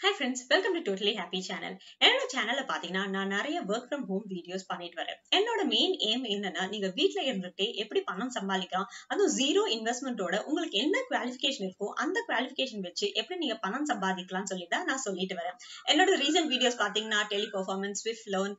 Hi friends welcome to totally happy channel என்னோட சேனலில் பாத்தீங்கன்னா நான் நிறைய ஒர்க் ஃப்ரம் ஹோம் வீடியோஸ் பண்ணிட்டு வரேன். என்னோட மெயின் எய்ம் என்னன்னா நீங்க வீட்ல இருந்துகிட்டே எப்படி பணம் சம்பாதிக்கலாம் அதுவும் ஜீரோ இன்வெஸ்ட்மெண்ட்டோட உங்களுக்கு என்ன குவாலிஃபிகேஷன் இருக்கோ அந்த குவாலிஃபிகேஷன் வச்சு எப்படி நீங்க பணம் சம்பாதிக்கலாம்னு சொல்லி தான் நான் சொல்லிட்டு வரேன். என்னோட ரீசன்ட் வீடியோஸ் பார்த்தீங்கன்னா டெலி performance swift loan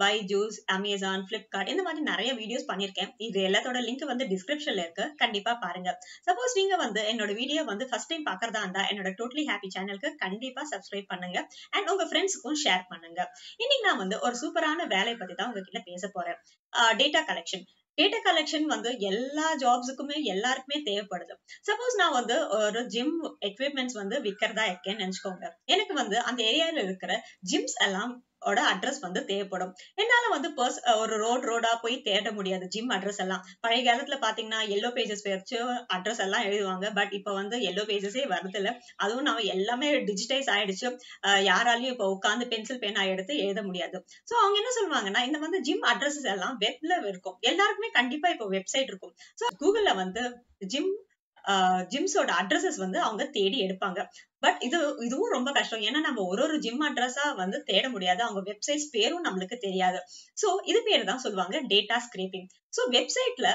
Byju's Amazon Flipkart இந்த மாதிரி நிறைய வீடியோஸ் பண்ணிருக்கேன் இது எல்லாத்தோட லிங்க் வந்து டிஸ்கிரிப்ஷன்ல இருக்கு. கண்டிப்பா பாருங்க. சப்போஸ் நீங்க வந்து என்னோட வீடியோ வந்து ஃபர்ஸ்ட் டைம் பாக்குறதா இருந்தா என்னோட டோட்டலி ஹாப்பி சேனலுக்கு கண்டிப்பா சப்ஸ்கிரைப் பண்ணுங்க. அண்ட் உங்க ஃப்ரெண்ட்ஸுக்கும் ஷேர் பண்ணுங்க. இன்னைக்கு நான் வந்து ஒரு சூப்பரான வேலையை பத்தி தான் உங்ககிட்ட பேச போறேன். டேட்டா கலெக்ஷன் டேட்டா கலெக்ஷன் வந்து எல்லா ஜாப்ஸுக்குமே எல்லாருக்குமே தேவைப்படுது. சப்போஸ் நான் வந்து ஒரு ஜிம் எக்யூப்மெண்ட்ஸ் வந்து விற்கிறதா இருக்கேன்னு நினைச்சுக்கோங்க. எனக்கு வந்து அந்த ஏரியால இருக்கிற ஜிம்ஸ் எல்லாம் ஓட அட்ரஸ் வந்து தேவைப்படும். என்னால வந்து பர்ஸ் ஒரு ரோட் ரோடா போய் தேட முடியாது. ஜிம் அட்ரஸ் எல்லாம். பழைய காலத்துல பாத்தீங்கன்னா எல்லோ பேஜஸ் வச்சு அட்ரஸ் எல்லாம் எழுதுவாங்க. பட் இப்ப வந்து எல்லோ பேஜஸே வருது இல்ல அதுவும் நம்ம எல்லாமே டிஜிட்டைஸ் ஆயிடுச்சு. யாராலையும் இப்ப உட்காந்து பென்சில் பேனா எடுத்து எழுத முடியாது. சோ அவங்க என்ன சொல்லுவாங்கன்னா இந்த வந்து ஜிம் அட்ரஸஸ் எல்லாம் வெப்ல இருக்கும். எல்லாருக்குமே கண்டிப்பா இப்போ வெப்சைட் இருக்கும். ஸோ கூகுள்ல வந்து ஜிம் ஜிம்ஸோட அட்ரஸஸ் வந்து அவங்க தேடி எடுப்பாங்க. பட் இது இதுவும் ரொம்ப கஷ்டம். ஏன்னா நம்ம ஒரு ஒரு ஜிம் அட்ரஸா வந்து தேட முடியாது. அவங்க வெப்சைட்ஸ் பேரும் நம்மளுக்கு தெரியாது. ஸோ இது பேர் தான் சொல்லுவாங்க டேட்டா ஸ்கிரேப்பிங் ஸோ வெப்சைட்ல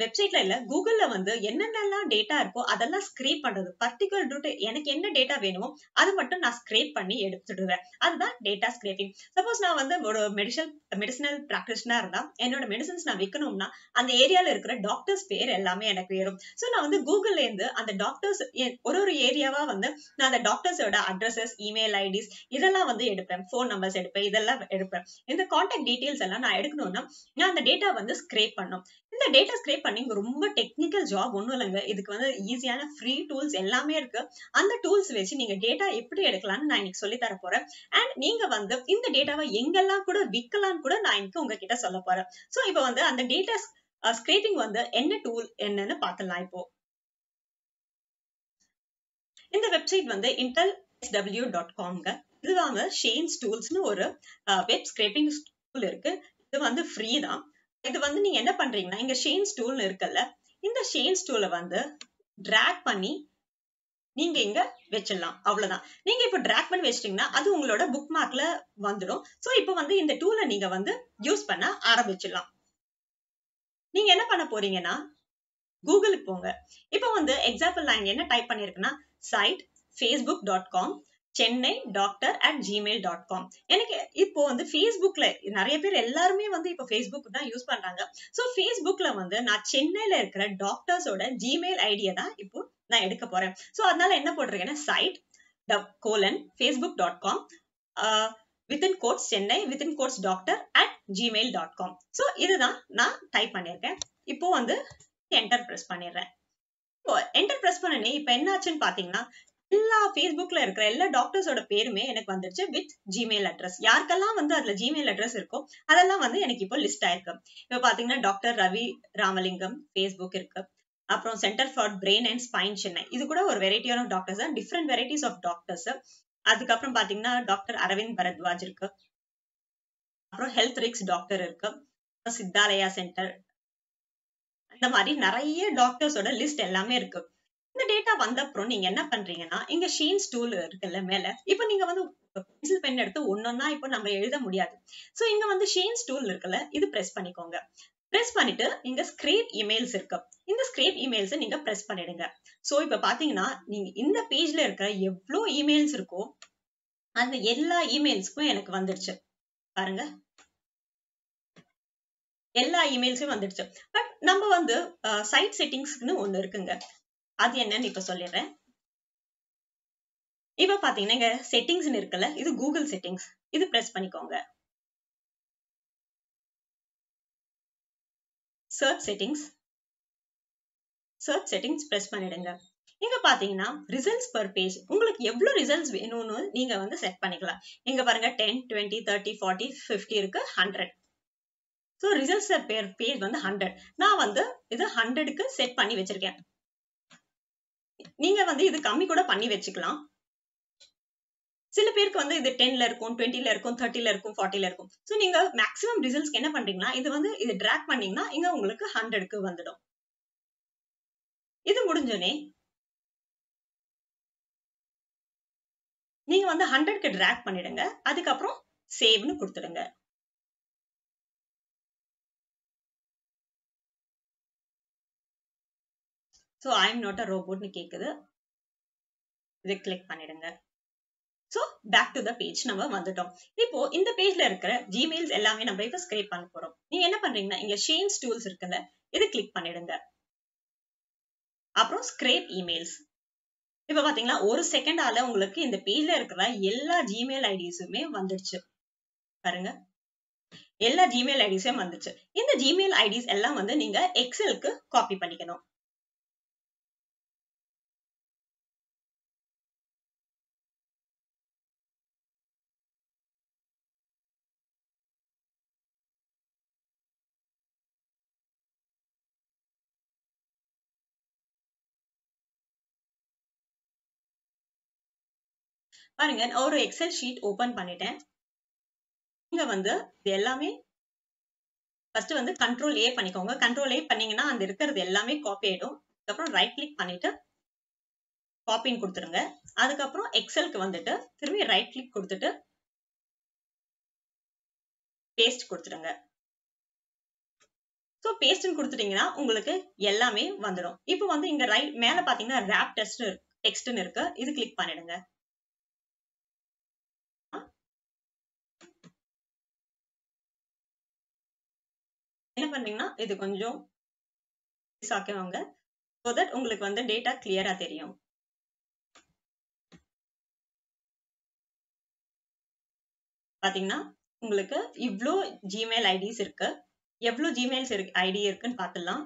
வெப்சைட்ல இல்ல கூகுள்ல வந்து என்னென்னலாம் டேட்டா இருக்கோ அதெல்லாம் ஸ்கிரேப் பண்றது. பர்டிகுலர் ரூட் எனக்கு என்ன டேட்டா வேணுமோ அது மட்டும் நான் ஸ்கிரேப் பண்ணி எடுத்துடுவேன். அதுதான் டேட்டா ஸ்கிரேப்பிங் சப்போஸ் நான் வந்து ஒரு மெடிசல் மெடிசனல் பிராக்டிஷனா இருந்தா என்னோட மெடிசன்ஸ் நான் விற்கணும்னா அந்த ஏரியால இருக்கிற டாக்டர்ஸ் பேர் எல்லாமே எனக்கு வேணும். ஸோ நான் வந்து கூகுள்ல இருந்து அந்த டாக்டர்ஸ் ஒரு ஒரு ஏரியாவா வந்து நான் அந்த டாக்டர்ஸோட அட்ரஸஸ் இமெயில் ஐடிஸ் இதெல்லாம் வந்து எடுப்பேன். ஃபோன் நம்பர்ஸ் எடுப்பேன். இதெல்லாம் எடுப்பேன். இந்த காண்டாக்ட் டீடைல்ஸ் எல்லாம் நான் எடுக்கணும்னா நான் அந்த டேட்டா வந்து ஸ்கிரேப் பண்ணும் இந்த டேட்டா ஸ்க்ரேப் பண்ணி ரொம்ப டெக்னிக்கல் ஜாப் ஒன்றும் இல்லைங்க. இதுக்கு வந்து ஈஸியான ஃப்ரீ டூல்ஸ் எல்லாமே இருக்கு. அந்த டூல்ஸ் வச்சு நீங்க டேட்டா எப்படி எடுக்கலாம்னு நான் இன்னைக்கு சொல்லி தர போறேன். அண்ட் நீங்க வந்து இந்த டேட்டாவை எங்கெல்லாம் கூட விற்கலாம் கூட நான் இன்னைக்கு உங்ககிட்ட சொல்ல போறேன். ஸோ இப்போ வந்து அந்த டேட்டா ஸ்க்ரேப்பிங் வந்து என்ன டூல் என்னன்னு பார்க்கலாம் இப்போ. இந்த வெப்சைட் வந்து இன்டெல் எஸ்டபிள்யூ டாட் காம்ங்க இதுதாங்க ஷேன்ஸ் டூல்ஸ்னு ஒரு வெப் ஸ்கிரேப்பிங் டூல் இருக்கு. இது வந்து ஃப்ரீ தான். இது வந்து நீங்க என்ன பண்றீங்கன்னா இங்க ஷேன்ஸ் டூல் இருக்குல்ல இந்த ஷேன்ஸ் டூலை வந்து டிராக் பண்ணி நீங்க இங்க வச்சிடலாம். அவ்வளவுதான். நீங்க இப்ப டிராக் பண்ணி வச்சிட்டீங்கன்னா அது உங்களோட புக் மார்க்ல வந்துடும். சோ இப்போ வந்து இந்த டூலை நீங்க வந்து யூஸ் பண்ண ஆரம்பிச்சிடலாம். நீங்க என்ன பண்ண போறீங்கன்னா கூகுளுக்கு போங்க. இப்போ வந்து எக்ஸாம்பிள் நான் என்ன type பண்ணிருக்கேன்னா site Facebook dot com Chennai doctor at Gmail dot com எனக்கு இப்போ வந்து ஃபேஸ்புக்ல நிறைய பேர் எல்லாருமே வந்து இப்போ ஃபேஸ்புக் தான் யூஸ் பண்றாங்க. ஸோ ஃபேஸ்புக்ல வந்து நான் சென்னையில இருக்கிற டாக்டர்ஸோட ஜிமெயில் ஐடியை தான் இப்போ நான் எடுக்க போறேன். ஸோ அதனால என்ன போட்டிருக்கேன்னா site colon Facebook dot com within quotes Chennai within quotes doctor at Gmail dot com so இதுதான் நான் டைப் பண்ணியிருக்கேன். இப்போ வந்து என்டர் ப்ரெஸ் பண்ணிடுறேன். என்டர் ப்ரெஸ் பண்ணனே இப்போ என்னாச்சுன்னு பாத்தீங்கன்னா எல்லா ஃபேஸ்புக்ல இருக்கிற எல்லா டாக்டர்ஸோட பேருமே எனக்கு வந்துருச்சு வித் ஜிமெயில் அட்ரஸ் யாருக்கெல்லாம் வந்து அதுல ஜிமெயில் அட்ரஸ் இருக்கோ அதெல்லாம் வந்து எனக்கு இப்போ லிஸ்ட் ஆயிருக்கு. இப்போ பாத்தீங்கன்னா டாக்டர் ரவி ராமலிங்கம் ஃபேஸ்புக் இருக்கு. அப்புறம் centre for brain and spine Chennai இது கூட ஒரு வெரைட்டியான டாக்டர்ஸ் தான். டிஃப்ரெண்ட் வெரைட்டிஸ் ஆஃப் டாக்டர்ஸ் அதுக்கப்புறம் பாத்தீங்கன்னா டாக்டர் அரவிந்த் பரத்வாஜ் இருக்கு. அப்புறம் ஹெல்த் ரிக்ஸ் டாக்டர் இருக்கு. சித்தாலயா சென்டர் இந்த மாதிரி நிறைய டாக்டர்ஸோட லிஸ்ட் எல்லாமே இருக்கு. இந்த டேட்டா வந்த அப்புறம் நீங்க என்ன பண்றீங்கன்னா இங்க ஷீன்ஸ் டூல் இருக்குல்ல மேல இப்ப நீங்க வந்து பென்சில் பென் எடுத்து ஒன்னொன்னா இப்போ நம்ம எழுத முடியாது. சோ இங்க வந்து ஷீன்ஸ் டூல் இருக்குல்ல இது பிரஸ் பண்ணிக்கோங்க. பிரஸ் பண்ணிட்டு இங்க ஸ்கிரேப் இமெயில்ஸ் இருக்கு. இந்த ஸ்கிரேப் இமெயில்ஸ் நீங்க பிரஸ் பண்ணிடுங்க. சோ இப்ப பாத்தீங்கன்னா நீங்க இந்த பேஜ்ல இருக்கிற எவ்வளவு இமெயில்ஸ் இருக்கோ அந்த எல்லா இமெயில்ஸ்க்கும் எனக்கு வந்துடுச்சு. பாருங்க. எல்லா இமெயில்ஸும் வந்துடுச்சு. பட் நம்ம வந்து சைட் செட்டிங்ஸ்னு ஒண்ணு இருக்குங்க. அது என்னன்னு இப்ப சொல்லிடுறேன். இப்ப பாத்தீங்கன்னா இங்க செட்டிங்ஸ் இருக்குல்ல இது கூகுள் செட்டிங்ஸ் இது பிரஸ் பண்ணிக்கோங்க. Search settings search settings press பண்ணிடுங்க. இங்க பாத்தீங்கன்னா ரிசல்ட்ஸ் பர் பேஜ் உங்களுக்கு எவ்வளவு ரிசல்ட்ஸ் வேணும்னு நீங்க வந்து செட் பண்ணிக்கலாம். இங்க பாருங்க ten twenty thirty forty fifty இருக்கு hundred so results per page வந்து ஹண்ட்ரட் நான் வந்து இது ஹண்ட்ரடுக்கு செட் பண்ணி வச்சிருக்கேன். நீங்க வந்து இது கம்மி கூட பண்ணி வச்சுக்கலாம். சில பேருக்கு வந்து இது டென்ல இருக்கும் டுவெண்ட்டில இருக்கும் தேர்ட்டில இருக்கும் ஃபார்ட்டில இருக்கும். ஸோ நீங்க மேக்ஸிமம் ரிசல்ட்ஸ்க்கு என்ன பண்றீங்கன்னா இது வந்து இது ட்ராக் பண்ணீங்கன்னா இங்க உங்களுக்கு ஹண்ட்ரடுக்கு வந்துடும். இது முடிஞ்சோனே நீங்க வந்து ஹண்ட்ரட்க்கு ட்ராக் பண்ணிடுங்க. அதுக்கப்புறம் சேவ்னு கொடுத்துடுங்க. So I am not a ரோபோட்னு கேக்குது. இதை கிளிக் பண்ணிடுங்க. So back to the page நம்ம வந்துட்டோம். இப்போ இந்த பேஜ்ல இருக்கிற ஜிமெயில்ஸ் எல்லாமே நம்ம இப்போ ஸ்கிரேப் பண்ண போறோம். நீங்க என்ன பண்றீங்கன்னா இங்க ஷேம்ஸ் டூல்ஸ் இருக்குல்ல இது கிளிக் பண்ணிடுங்க. அப்புறம் ஸ்கிரேப் இமெயில்ஸ் இப்ப பாத்தீங்கன்னா ஒரு செகண்டால உங்களுக்கு இந்த பேஜ்ல இருக்கிற எல்லா ஜிமெயில் ஐடிஸுமே வந்துடுச்சு. பாருங்க. எல்லா ஜிமெயில் ஐடிஸும் வந்துச்சு. இந்த ஜிமெயில் ஐடிஸ் எல்லாம் வந்து நீங்க எக்ஸலுக்கு காப்பி பண்ணிக்கணும். பாருங்க நான் ஒரு எக்ஸல் ஷீட் ஓபன் பண்ணிட்டேன். இங்க வந்து இது எல்லாமே ஃபர்ஸ்ட் வந்து கண்ட்ரோல் ஏ பண்ணிக்கோங்க. கண்ட்ரோல் ஏ பண்ணீங்கன்னா அந்த இருக்கிறது எல்லாமே காப்பி ஆயிடும். அதுக்கப்புறம் ரைட் கிளிக் பண்ணிட்டு காப்பின்னு கொடுத்துருங்க அதுக்கப்புறம் எக்ஸலுக்கு வந்துட்டு திரும்பி ரைட் கிளிக் கொடுத்துட்டு பேஸ்ட் கொடுத்துருங்க ஸோ பேஸ்ட்னு கொடுத்துட்டீங்கன்னா உங்களுக்கு எல்லாமே வந்துடும். இப்போ வந்து இங்க ரைட் மேல பாத்தீங்கன்னா ரேப் டெஸ்ட் டெக்ஸ்ட்னு இருக்கு. இது கிளிக் பண்ணிடுங்க. என்ன பண்றீங்கன்னா இது கொஞ்சம் ஆக்கிவாங்க ஸோ தட் உங்களுக்கு வந்து டேட்டா கிளியரா தெரியும். பாத்தீங்கன்னா உங்களுக்கு இவ்வளோ ஜிமெயில் ஐடிஸ் இருக்கு. எவ்வளவு ஜிமெயில்ஸ் இருக்கு ஐடி இருக்குன்னு பார்த்துடலாம்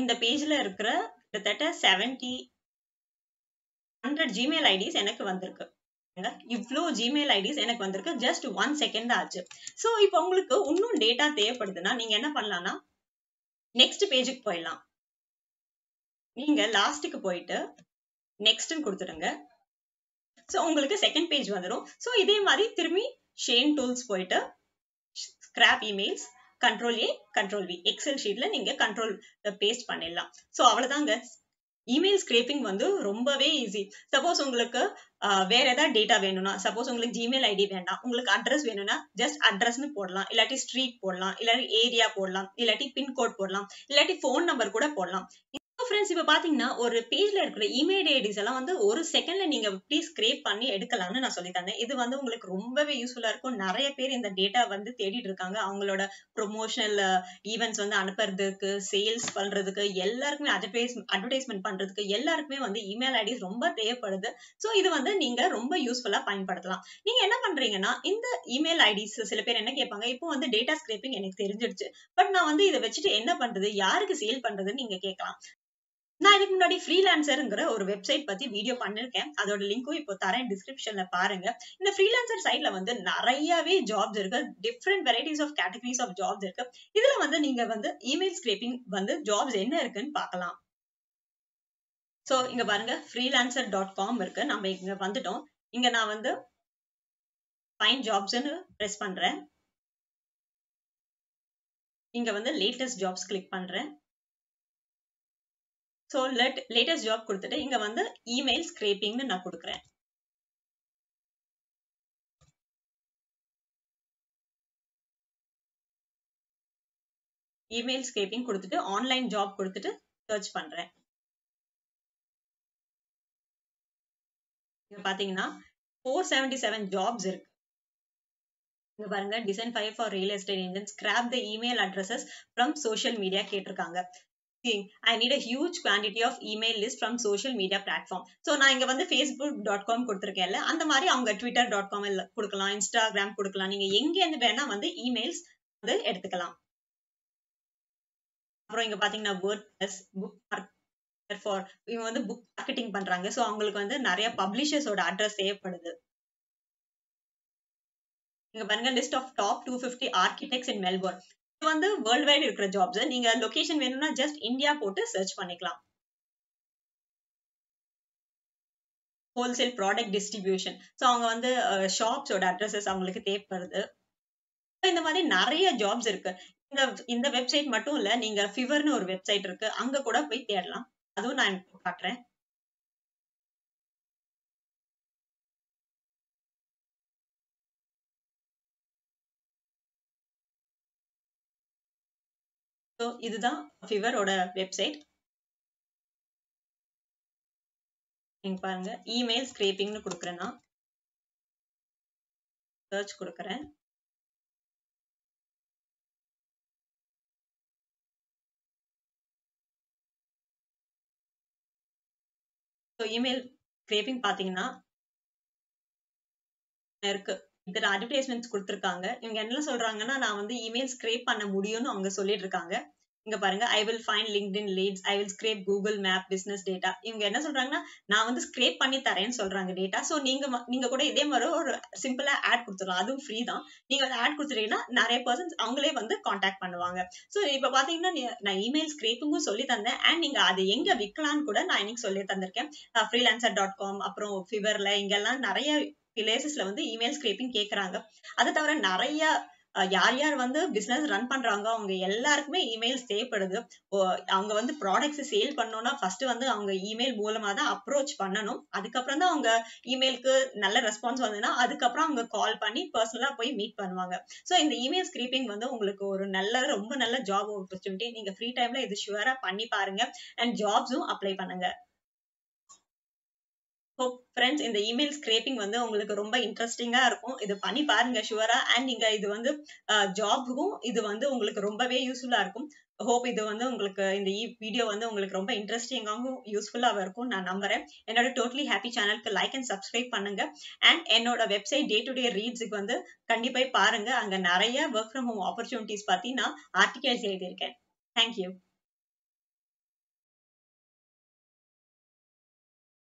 இந்த பேஜ்ல இருக்கிற கிட்டத்தட்ட செவன்டி ஹண்ட்ரட் ஜிமெயில் ஐடிஸ் எனக்கு வந்திருக்கு. இவ்வளோ ஜிமெயில் ஐடிஸ் எனக்கு வந்திருக்கு. ஜஸ்ட் ஒன் செகண்ட் ஆச்சு. ஸோ இப்போ உங்களுக்கு இன்னும் டேட்டா தேவைப்படுதுன்னா நீங்க என்ன பண்ணலாம்னா நெக்ஸ்ட் பேஜுக்கு போயிடலாம். நீங்க லாஸ்ட்டுக்கு போயிட்டு நெக்ஸ்ட்னு கொடுத்துடுங்க. ஸோ உங்களுக்கு செகண்ட் பேஜ் வந்துடும் ஸோ இதே மாதிரி திரும்பி ஷேன் டூல்ஸ் போயிட்டு scrap emails control A control V Excel ஷீட்ல நீங்க கண்ட்ரோல் பேஸ்ட் பண்ணிடலாம். ஸோ அவ்வளோதாங்க இமெயில் ஸ்கிரேப்பிங் வந்து ரொம்பவே ஈஸி சப்போஸ் உங்களுக்கு வேற ஏதாவது டேட்டா வேணும்னா சப்போஸ் உங்களுக்கு ஜிமெயில் ஐடி வேண்டாம். உங்களுக்கு அட்ரஸ் வேணும்னா ஜஸ்ட் அட்ரஸ்னு போடலாம். இல்லாட்டி ஸ்ட்ரீட் போடலாம். இல்லாட்டி ஏரியா போடலாம். இல்லாட்டி பின்கோட் போடலாம். இல்லாட்டி ஃபோன் நம்பர் கூட போடலாம். ஃப்ரெண்ட்ஸ் இப்போ பாத்தீங்கன்னா ஒரு பேஜ்ல இருக்கிற இமெயில் ஐடிஸ் எல்லாம் வந்து ஒரு செகண்ட்ல நீங்க ப்ளீஸ் கிரியேட் பண்ணி எடுக்கலாம்னு நான் சொல்லி தந்தேன் இது வந்து உங்களுக்கு ரொம்பவே யூஸ்ஃபுல்லா இருக்கும். நிறைய பேர் இந்த டேட்டா வந்து தேடிட்டு இருக்காங்க. அவங்களோட ப்ரொமோஷனல் ஈவெண்ட்ஸ் வந்து அனுப்புறதுக்கு சேல்ஸ் பண்றதுக்கு எல்லாருக்குமே அட்வர்டைஸ் அட்வர்டைஸ்மெண்ட் பண்றதுக்கு எல்லாருக்குமே வந்து இமெயில் ஐடிஸ் ரொம்ப தேவைப்படுது. ஸோ இது வந்து நீங்க ரொம்ப யூஸ்ஃபுல்லா பயன்படுத்தலாம். நீங்க என்ன பண்றீங்கன்னா இந்த இமெயில் ஐடிஸ் சில பேர் என்ன கேட்பாங்க இப்போ வந்து டேட்டா ஸ்கிரேப்பிங் எனக்கு தெரிஞ்சிடுச்சு. பட் நான் வந்து இதை வச்சுட்டு என்ன பண்றது? யாருக்கு சேல் பண்றதுன்னு நீங்க கேட்கலாம். நான் இதுக்கு முன்னாடி ஃப்ரீலான்சருங்கிற ஒரு வெப்சைட் பத்தி வீடியோ பண்ணிருக்கேன். அதோட லிங்க்கும் இப்போ தரேன் டிஸ்கிரிப்ஷன்ல பாருங்க. இந்த ஃப்ரீலான்சர் சைட்ல வந்து நிறையவே ஜாப்ஸ் இருக்கு. Different varieties of categories of jobs இருக்கு. இதுல வந்து நீங்க வந்து இமெயில் ஸ்கிரேப்பிங் வந்து ஜாப்ஸ் என்ன இருக்குன்னு பார்க்கலாம். சோ இங்க பாருங்க ஃப்ரீலான்சர் டாட் காம் இருக்கு. நம்ம இங்க வந்துட்டோம். இங்க நான் வந்து ஃபைன் ஜாப்ஸ்னு ப்ரெஸ் பண்றேன். இங்க வந்து லேட்டஸ்ட் ஜாப்ஸ் கிளிக் பண்றேன். ஸோ லெட் லேட்டஸ்ட் ஜாப் கொடுத்துட்டு இங்க வந்து இமெயில் ஸ்கிரேப்பிங்னு நான் கொடுக்குறேன். இமெயில் ஸ்கிரேப்பிங் கொடுத்துட்டு ஆன்லைன் ஜாப் கொடுத்துட்டு சர்ச் பண்றேன். இங்க பாத்தீங்கன்னா ஃபோர் செவன்டி செவன் ஜாப்ஸ் இருக்கு. இங்க பாருங்க design five for real estate agent grab the email addresses from social media கேட்டிருக்காங்க. I need a huge quantity of email list from social media platform so நான் இங்க வந்து ஃபேஸ்புக் டாட் காம் கொடுத்துருக்கேன்ல அந்த மாதிரி அவங்க ட்விட்டர் டாட் காம் கொடுக்கலாம் Instagram கொடுக்கலாம். நீங்க எங்க இருந்து வேணா வந்து இமெயில்ஸ் வந்து எடுத்துக்கலாம். அப்புறம் இங்க பாத்தீங்கன்னா வேர்ட் பிளஸ் புக் ஃபார் இவங்க வந்து புக் மார்க்கெட்டிங் பண்றாங்க. ஸோ அவங்களுக்கு வந்து நிறைய பப்ளிஷர்ஸோட அட்ரஸ் தேவைப்படுது. இங்க பாருங்க list of top two fifty architects in Melbourne வந்து வேர்ல்ட் வைட் இருக்கிற ஜாப்ஸ் நீங்க லொகேஷன் வேணும்னா ஜஸ்ட் இந்தியா போட்டு சர்ச் பண்ணிக்கலாம். ஹோல்சேல் ப்ராடக்ட் டிஸ்ட்ரிபியூஷன் ஸோ அவங்க வந்து ஷாப்ஸோட அட்ரஸஸ் அவங்களுக்கு தேவைப்படுது. இந்த மாதிரி நிறைய ஜாப்ஸ் இருக்கு. இந்த இந்த வெப்சைட் மட்டும் இல்ல நீங்க ஃபிவர்னு ஒரு வெப்சைட் இருக்கு. அங்க கூட போய் தேடலாம். அதுவும் நான் காட்டுறேன். ஸோ இதுதான் ஃபிவரோட வெப்சைட் நீங்கள் பாருங்க இமெயில் ஸ்கிரேப்பிங்னு கொடுக்குறேன்னா சர்ச் கொடுக்குறேன். ஸோ இமெயில் ஸ்கிரேப்பிங் பார்த்தீங்கன்னா இருக்கு. இதில் அட்வர்டைஸ்மெண்ட்ஸ் கொடுத்துருக்காங்க. இவங்க என்ன சொல்றாங்கன்னா நான் வந்து இமெயில் ஸ்க்ரேப் பண்ண முடியும்னு அவங்க சொல்லிட்டு இருக்காங்க இங்க பாருங்க I will find in leads I will scrape Google map business data இவங்க என்ன சொல்றாங்கன்னா நான் வந்து ஸ்கிரேப் பண்ணி தரேன்னு சொல்றாங்க டேட்டா சோ நீங்க நீங்க கூட இதே மாதிரி ஒரு சிம்பிளா ஆட் கொடுத்துடலாம். அதுவும் ஃப்ரீ தான். நீங்க வந்து ஆட் கொடுத்துட்டீங்கன்னா நிறைய பர்சன்ஸ் அவங்களே வந்து காண்டாக்ட் பண்ணுவாங்க. சோ இப்போ பாத்தீங்கன்னா நான் இமெயில் ஸ்கிரேப்பிங்கும் சொல்லி தந்தேன். அண்ட் நீங்க அதை எங்க விற்கலாம்னு கூட நான் இன்னைக்கு சொல்லி தந்திருக்கேன். ஃப்ரீலான்சர் டாட் காம் அப்புறம் ஃபிவர்ல இங்கெல்லாம் நிறைய பிளேசஸ்ல வந்து இமெயில் ஸ்கிரேப்பிங் கேக்குறாங்க. அதை தவிர நிறைய யார் யார் வந்து பிசினஸ் ரன் பண்றாங்க அவங்க எல்லாருக்குமே இமெயில்ஸ் தேவைப்படுது. அவங்க வந்து ப்ராடக்ட்ஸ் சேல் பண்ணணும்னா ஃபர்ஸ்ட் வந்து அவங்க இமெயில் மூலமா தான் அப்ரோச் பண்ணணும். அதுக்கப்புறம் தான் அவங்க இமெயிலுக்கு நல்ல ரெஸ்பான்ஸ் வந்ததுன்னா அதுக்கப்புறம் அவங்க கால் பண்ணி பர்சனலா போய் மீட் பண்ணுவாங்க. ஸோ இந்த இமெயில் ஸ்கிரீப்பிங் வந்து உங்களுக்கு ஒரு நல்ல ரொம்ப நல்ல ஜாப் ஆப்பர்ச்சுனிட்டி நீங்க ஃப்ரீ டைம்ல இது ஷுவரா பண்ணி பாருங்க. அண்ட் ஜாப்ஸும் அப்ளை பண்ணுங்க. ஹோப் ஃப்ரெண்ட்ஸ் இந்த இமெயில் ஸ்கிரேப்பிங் வந்து உங்களுக்கு ரொம்ப இன்ட்ரெஸ்டிங்கா இருக்கும். இது பண்ணி பாருங்க ஷுவரா அண்ட் நீங்க இது வந்து ஜாப்க்கும் இது வந்து உங்களுக்கு ரொம்பவே யூஸ்ஃபுல்லா இருக்கும். ஹோப் இது வந்து உங்களுக்கு இந்த e-, வீடியோ வந்து உங்களுக்கு ரொம்ப இன்ட்ரெஸ்டிங்காகவும் யூஸ்ஃபுல்லாக இருக்கும். நான் நம்புறேன். என்னோட டோட்டலி ஹாப்பி சேனலுக்கு லைக் அண்ட் சப்ஸ்கிரைப் பண்ணுங்க. அண்ட் என்னோட வெப்சைட் டே டு டே ரீட்ஸுக்கு வந்து கண்டிப்பாக பாருங்க. அங்க நிறைய ஒர்க் ஃப்ரம் ஹோம் ஆப்பர்ச்சுனிட்டிஸ் பத்தி நான் ஆர்டிகல்ஸ் எழுதியிருக்கேன். தேங்க்யூ